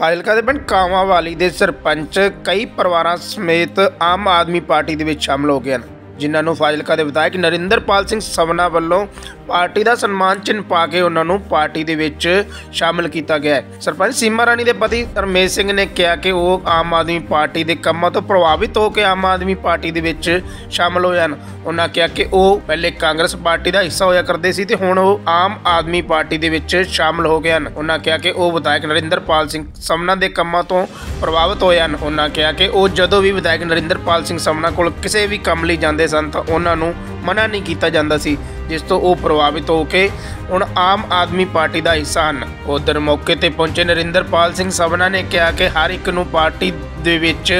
ਫਾਜ਼ਿਲਕਾ ਦੇ ਪਿੰਡ ਕਾਵਾਂਵਾਲੀ ਦੇ ਸਰਪੰਚ ਕਈ ਪਰਿਵਾਰਾਂ ਸਮੇਤ ਆਮ ਆਦਮੀ ਪਾਰਟੀ ਦੇ ਵਿੱਚ ਸ਼ਾਮਲ ਹੋ ਗਏ ਹਨ। ਜਿਨ੍ਹਾਂ ਨੂੰ ਫਾਜ਼ਿਲਕਾ ਦੇ ਵਿਧਾਇਕ ਨਰਿੰਦਰਪਾਲ ਸਿੰਘ ਸਵਨਾ ਵੱਲੋਂ ਪਾਰਟੀ ਦਾ ਸਨਮਾਨ ਚਿੰਨ੍ਹ ਪਾ ਕੇ ਉਹਨਾਂ ਨੂੰ ਪਾਰਟੀ ਦੇ ਵਿੱਚ ਸ਼ਾਮਲ ਕੀਤਾ ਗਿਆ ਹੈ। ਸਰਪੰਚ ਸੀਮਾ ਰਾਣੀ ਦੇ ਪਤੀ ਰਮੇਸ਼ ਸਿੰਘ ਨੇ ਕਿਹਾ ਕਿ ਉਹ ਆਮ ਆਦਮੀ ਪਾਰਟੀ ਦੇ ਕੰਮਾਂ ਤੋਂ ਪ੍ਰਭਾਵਿਤ ਹੋ ਕੇ ਆਮ ਆਦਮੀ ਪਾਰਟੀ ਦੇ ਵਿੱਚ ਸ਼ਾਮਲ ਹੋਏ ਹਨ। ਉਹਨਾਂ ਕਿਹਾ ਕਿ ਉਹ ਪਹਿਲੇ ਕਾਂਗਰਸ ਪਾਰਟੀ ਦਾ ਹਿੱਸਾ ਹੋਇਆ ਕਰਦੇ ਸੀ ਤੇ ਹੁਣ ਉਹ ਆਮ ਆਦਮੀ ਪਾਰਟੀ ਦੇ ਵਿੱਚ ਸ਼ਾਮਲ ਹੋ ਗਏ ਹਨ। ਉਹਨਾਂ ਕਿਹਾ ਕਿ ਉਹ ਵਿਧਾਇਕ ਨਰਿੰਦਰਪਾਲ ਸਿੰਘ ਸਮਨਾ ਦੇ ਕੰਮਾਂ ਤੋਂ ਪ੍ਰਭਾਵਿਤ ਹੋਏ ਹਨ। ਉਹਨਾਂ ਕਿਹਾ ਕਿ ਉਹ ਜਦੋਂ ਵੀ ਵਿਧਾਇਕ ਨਰਿੰਦਰਪਾਲ ਸਿੰਘ ਸਮਨਾ ਕੋਲ ਕਿਸੇ ਵੀ ਕੰਮ ਲਈ ਜਾਂਦੇ ਸਨ ਤਾਂ ਉਹਨਾਂ ਨੂੰ ਮਨਾ ਨਹੀਂ ਕੀਤਾ ਜਾਂਦਾ ਸੀ। ਜਿਸ ਤੋਂ ਉਹ ਪ੍ਰਭਾਵਿਤ ਹੋ ਕੇ ਹੁਣ ਆਮ ਆਦਮੀ ਪਾਰਟੀ ਦਾ ਹਿੱਸਾ ਹਨ। ਉਧਰ ਮੌਕੇ ਤੇ ਪਹੁੰਚੇ ਨਰਿੰਦਰਪਾਲ ਸਿੰਘ ਸਵਨਾ ਨੇ ਕਿਹਾ ਕਿ ਹਰ ਇੱਕ ਨੂੰ ਪਾਰਟੀ ਦੇ ਵਿੱਚ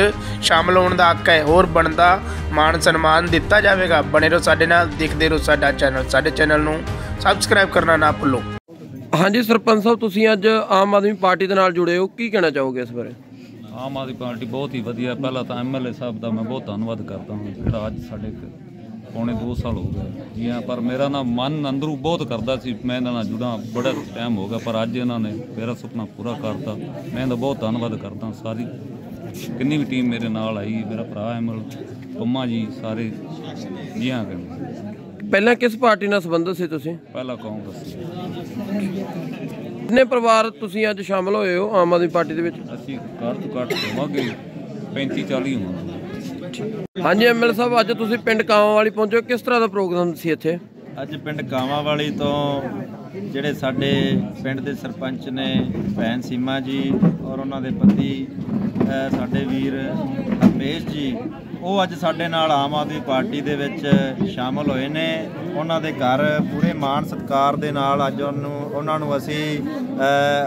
ਸ਼ਾਮਲ ਹੋਣ ਦਾ ਹੱਕ ਹੈ। ਹੋਰ ਬਣਦਾ ਮਾਣ ਸਨਮਾਨ ਦਿੱਤਾ ਜਾਵੇਗਾ। ਬਣੇ ਰਹੋ ਸਾਡੇ ਨਾਲ ਦੇਖਦੇ ਰਹੋ ਸਾਡਾ ਚੈਨਲ। ਸਾਡੇ ਚੈਨਲ ਨੂੰ ਸਬਸਕ੍ਰਾਈਬ ਕਰਨਾ ਨਾ ਭੁੱਲੋ। ਹਾਂਜੀ ਸਰਪੰਚ ਸਾਹਿਬ ਤੁਸੀਂ ਅੱਜ ਆਮ ਆਦਮੀ ਪਾਰਟੀ ਦੇ ਨਾਲ ਜੁੜੇ ਹੋ। ਕੀ ਕਹਿਣਾ ਚਾਹੋਗੇ ਇਸ ਬਾਰੇ? ਆਮ ਆਦਮੀ ਪਾਰਟੀ ਬਹੁਤ ਹੀ ਵਧੀਆ। ਪਹਿਲਾਂ ਤਾਂ ਐਮਐਲਏ ਸਾਹਿਬ ਦਾ ਮੈਂ ਬਹੁਤ ਧੰਨਵਾਦ ਕਰਦਾ ਹਾਂ ਜਿਹੜਾ ਅੱਜ ਸਾਡੇ ਪੌਣੇ 2 ਸਾਲ ਹੋ ਗਏ ਜੀ ਹਾਂ ਪਰ ਮੇਰਾ ਨਾ ਮਨ ਅੰਦਰੋਂ ਬਹੁਤ ਕਰਦਾ ਸੀ ਮੈਂ ਇਹਨਾਂ ਨਾਲ ਜੁੜਾਂ ਬੜਾ ਟਾਈਮ ਹੋ ਗਿਆ ਪਰ ਅੱਜ ਇਹਨਾਂ ਨੇ ਮੇਰਾ ਸੁਪਨਾ ਪੂਰਾ ਕਰਤਾ। ਮੈਂ ਇਹਦਾ ਬਹੁਤ ਧੰਨਵਾਦ ਕਰਦਾ ਸਾਰੀ ਕਿੰਨੀ ਵੀ ਟੀਮ ਮੇਰੇ ਨਾਲ ਆਈ ਮੇਰਾ ਭਰਾ ਐਮਲ ਪੰਮਾ ਜੀ ਸਾਰੇ ਜੀ ਹਾਂ ਕਹਿੰਦੇ ਪਹਿਲਾਂ ਕਿਸ ਪਾਰਟੀ ਨਾਲ ਸੰਬੰਧਿਤ ਸੀ ਤੁਸੀਂ? ਪਹਿਲਾ ਕਾਂਗਰਸ ਕਿੰਨੇ ਪਰਿਵਾਰ ਤੁਸੀਂ ਅੱਜ ਸ਼ਾਮਲ ਹੋਏ ਹੋ ਆਮ ਆਦਮੀ ਪਾਰਟੀ ਦੇ ਵਿੱਚ? ਅਸੀਂ ਘੱਟ ਤੋਂ ਘੱਟ ਹੋਵਾਂਗੇ 35 40 ਹੋਵਾਂਗੇ। ਹਾਂਜੀ ਐਮਐਲ ਸਾਹਿਬ, ਅੱਜ ਤੁਸੀਂ ਪਿੰਡ ਕਾਵਾਂ ਵਾਲੀ ਪਹੁੰਚੇ ਕਿਸ ਤਰ੍ਹਾਂ ਦਾ ਪ੍ਰੋਗਰਾਮ ਸੀ ਇੱਥੇ? ਅੱਜ ਪਿੰਡ ਕਾਵਾਂ ਵਾਲੀ ਤੋਂ ਜਿਹੜੇ ਸਾਡੇ ਪਿੰਡ ਦੇ ਸਰਪੰਚ ਨੇ ਭੈਣ ਸੀਮਾ ਜੀ ਔਰ ਉਹਨਾਂ ਦੇ ਪਤੀ ਸਾਡੇ ਵੀਰ ਹਰਮੇਸ਼ ਜੀ, ਉਹ ਅੱਜ ਸਾਡੇ ਨਾਲ ਆਮ ਆਦਮੀ ਪਾਰਟੀ ਦੇ ਵਿੱਚ ਸ਼ਾਮਲ ਹੋਏ ਨੇ। ਉਹਨਾਂ ਦੇ ਘਰ ਪੂਰੇ ਮਾਣ ਸਤਿਕਾਰ ਦੇ ਨਾਲ ਅੱਜ ਉਹਨੂੰ, ਉਹਨਾਂ ਨੂੰ ਅਸੀਂ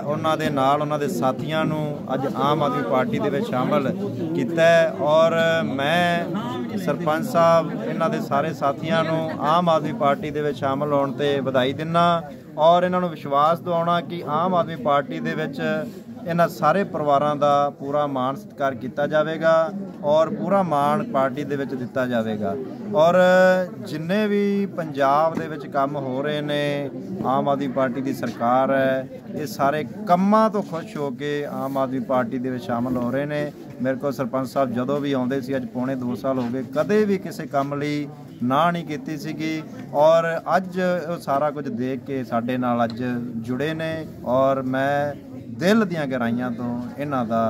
ਉਹਨਾਂ ਦੇ ਨਾਲ ਉਹਨਾਂ ਦੇ ਸਾਥੀਆਂ ਨੂੰ ਅੱਜ ਆਮ ਆਦਮੀ ਪਾਰਟੀ ਦੇ ਵਿੱਚ ਸ਼ਾਮਲ ਕੀਤਾ ਔਰ ਮੈਂ ਸਰਪੰਚ ਸਾਹਿਬ, ਇਹਨਾਂ ਦੇ ਸਾਰੇ ਸਾਥੀਆਂ ਨੂੰ ਆਮ ਆਦਮੀ ਪਾਰਟੀ ਦੇ ਵਿੱਚ ਸ਼ਾਮਲ ਹੋਣ ਤੇ ਵਧਾਈ ਦਿੰਨਾ। ਔਰ ਇਹਨਾਂ ਨੂੰ ਵਿਸ਼ਵਾਸ ਦਿਵਾਉਣਾ ਕਿ ਆਮ ਆਦਮੀ ਪਾਰਟੀ ਦੇ ਵਿੱਚ ਇਹਨਾਂ ਸਾਰੇ ਪਰਿਵਾਰਾਂ ਦਾ ਪੂਰਾ ਮਾਣ ਸਤਿਕਾਰ ਕੀਤਾ ਜਾਵੇਗਾ ਔਰ ਪੂਰਾ ਮਾਣ ਪਾਰਟੀ ਦੇ ਵਿੱਚ ਦਿੱਤਾ ਜਾਵੇਗਾ। ਔਰ ਜਿੰਨੇ ਵੀ ਪੰਜਾਬ ਦੇ ਵਿੱਚ ਕੰਮ ਹੋ ਰਹੇ ਨੇ, ਆਮ ਆਦਮੀ ਪਾਰਟੀ ਦੀ ਸਰਕਾਰ ਹੈ, ਇਹ ਸਾਰੇ ਕੰਮਾਂ ਤੋਂ ਖੁਸ਼ ਹੋ ਕੇ ਆਮ ਆਦਮੀ ਪਾਰਟੀ ਦੇ ਵਿੱਚ ਸ਼ਾਮਲ ਹੋ ਰਹੇ ਨੇ। ਮੇਰੇ ਕੋਲ ਸਰਪੰਚ ਸਾਹਿਬ ਜਦੋਂ ਵੀ ਆਉਂਦੇ ਸੀ, ਅੱਜ ਪੌਣੇ 2 ਸਾਲ ਹੋ ਗਏ, ਕਦੇ ਵੀ ਕਿਸੇ ਕੰਮ ਲਈ ਨਾ ਨਹੀਂ ਕੀਤੀ ਸੀਗੀ ਔਰ ਅੱਜ ਉਹ ਸਾਰਾ ਕੁਝ ਦੇਖ ਕੇ ਸਾਡੇ ਨਾਲ ਅੱਜ ਜੁੜੇ ਨੇ ਔਰ ਮੈਂ ਦਿਲ ਦੀਆਂ ਗਹਿਰਾਈਆਂ ਤੋਂ ਇਹਨਾਂ ਦਾ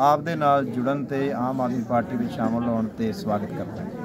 ਆਪਦੇ ਨਾਲ ਜੁੜਨ ਤੇ ਆਮ ਆਦਮੀ ਪਾਰਟੀ ਵਿੱਚ ਸ਼ਾਮਲ ਹੋਣ ਤੇ ਸਵਾਗਤ ਕਰਦਾ ਹਾਂ।